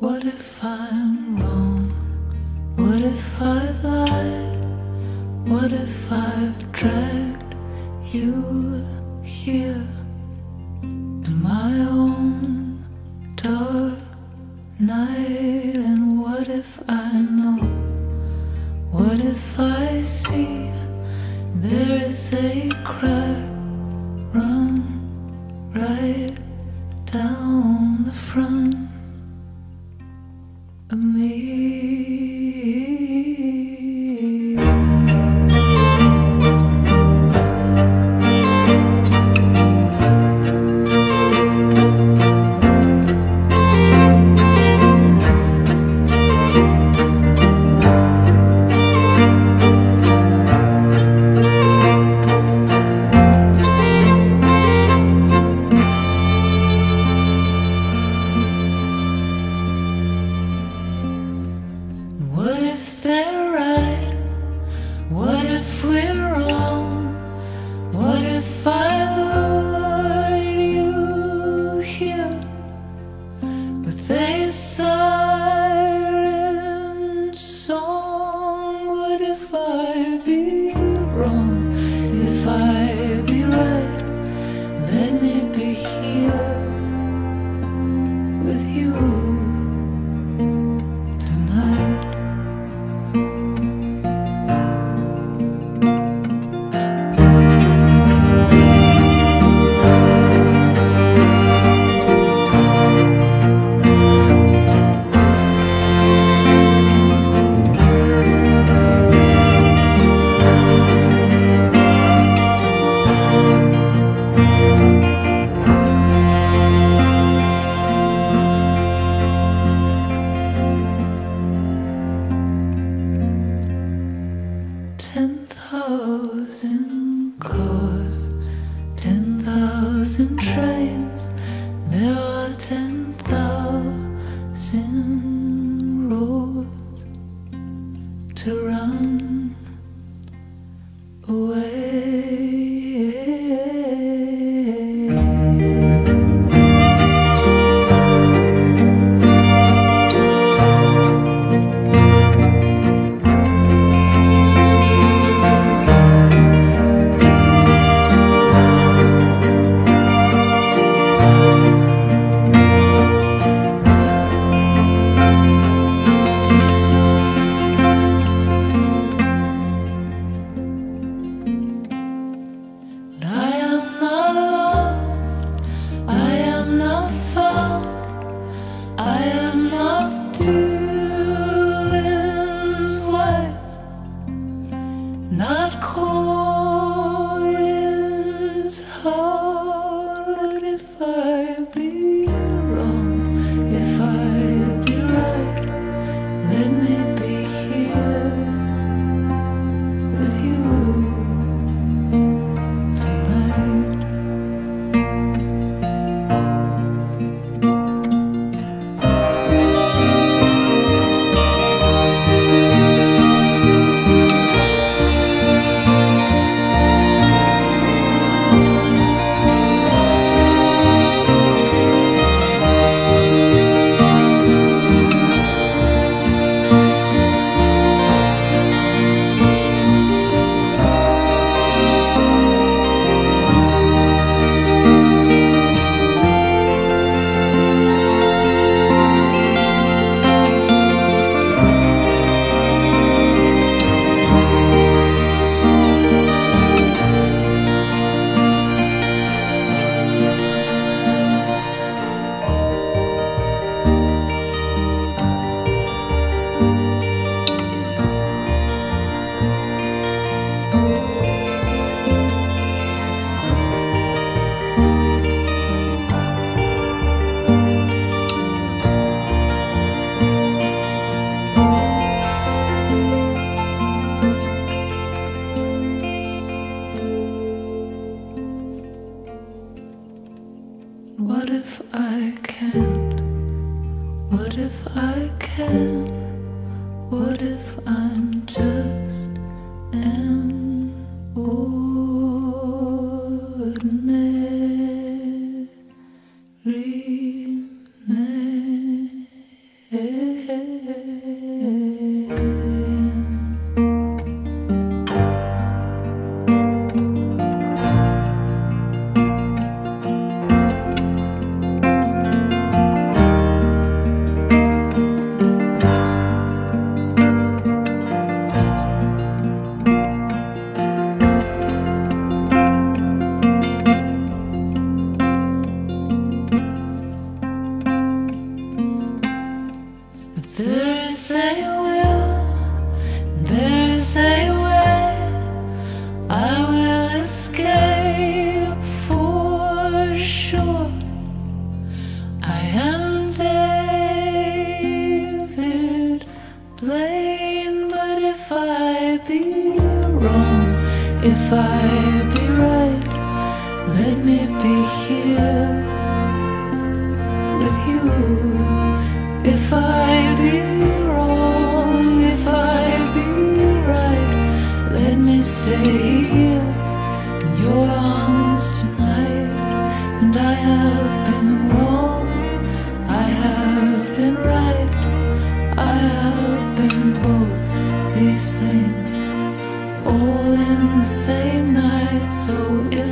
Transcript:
What if I'm wrong? What if I've lied? What if I've dragged you here to my own dark night? And what if I know? What if I see there is a crack? Run right down the front me? Ten thousand cars, ten thousand trains. There are ten thousand roads to run away. If I can't? What if I can? What if I'm just an ordinary explain, but if I be wrong, if I be right, let me be here with you. If I be same night. So if